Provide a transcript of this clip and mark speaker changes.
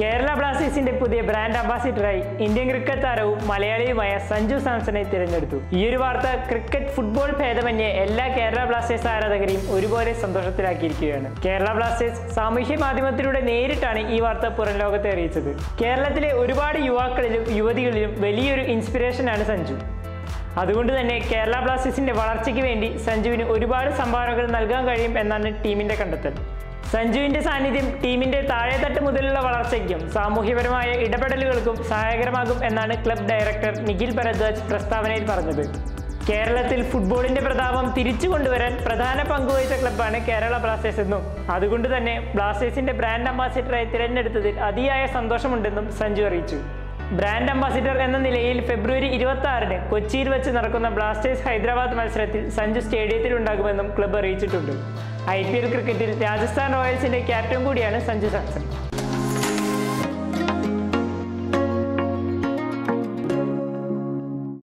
Speaker 1: കേരള ബ്ലാസ്റ്റേഴ്സിന്റെ പുതിയ brand അംബാസിഡറായി Indian cricket താരവും മലയാളിയുമായ സഞ്ജു സാംസണെ തിരഞ്ഞെടുത്തു. ഈ ഒരു വാർത്ത ക്രിക്കറ്റ് ഫുട്ബോൾ ഭേദമന്യേ എല്ലാ കേരള ബ്ലാസ്റ്റേഴ്സ് ആരാധകരെയും ഒരുപോലെ സന്തോഷത്തിലാക്കിയിരിക്കുകയാണ്. കേരള ബ്ലാസ്റ്റേഴ്സ് സാമൂഹ്യ മാധ്യമത്തിലൂടെ നേരിട്ടാണ് ഈ വാർത്ത പുറം ലോകത്തെ അറിയിച്ചത്. കേരളത്തിലെ ഒരുപാട് യുവാക്കളിലും യുവതികളിലും വലിയൊരു ഇൻസ്പിറേഷനാണ് സഞ്ജു. അതുകൊണ്ട് തന്നെ കേരള ബ്ലാസ്റ്റേഴ്സിന്റെ വളർച്ചയ്ക്ക് വേണ്ടി സഞ്ജുവിന് ഒരുപാട് സംഭാവനകൾ നൽകാൻ കഴിയും എന്നാണ് ടീമിന്റെ കണ്ടെത്തൽ. സഞ്ജുവിന്റെ സാന്നിധ്യം ടീമിന്റെ താഴെത്തട്ട് മുതലുള്ള വളർച്ചയ്ക്കും സാമൂഹ്യപരമായ ഇടപെടലുകൾക്കും സഹായകരമാകും എന്നാണ് ക്ലബ് ഡയറക്ടർ നിഖിൽ ഭരദ്വാജ് പ്രസ്താവനയിൽ പറഞ്ഞത്. കേരളത്തിൽ ഫുട്ബോളിന്റെ പ്രതാപം തിരിച്ചു കൊണ്ടുവരാൻ പ്രധാന പങ്കുവഹിച്ച ക്ലബ്ബാണ് കേരള ബ്ലാസ്റ്റേഴ്സ് എന്നും. അതുകൊണ്ട് തന്നെ ബ്ലാസ്റ്റേഴ്സിന്റെ ബ്രാൻഡ് അംബാസിഡറായി തിരഞ്ഞെടുത്തതിൽ അതിയായ സന്തോഷമുണ്ടെന്നും സഞ്ജു അറിയിച്ചു. ബ്രാൻഡ് അംബാസിഡർ എന്ന നിലയിൽ ഫെബ്രുവരി ഇരുപത്തി ആറിന് കൊച്ചിയിൽ വെച്ച് നടക്കുന്ന ബ്ലാസ്റ്റേഴ്സ് ഹൈദരാബാദ് മത്സരത്തിൽ സഞ്ജു സ്റ്റേഡിയത്തിൽ ഉണ്ടാകുമെന്നും ക്ലബ്ബ് അറിയിച്ചിട്ടുണ്ട്. ഐ പി എൽ ക്രിക്കറ്റിൽ രാജസ്ഥാൻ റോയൽസിന്റെ ക്യാപ്റ്റൻ കൂടിയാണ് സഞ്ജു സാംസൺ.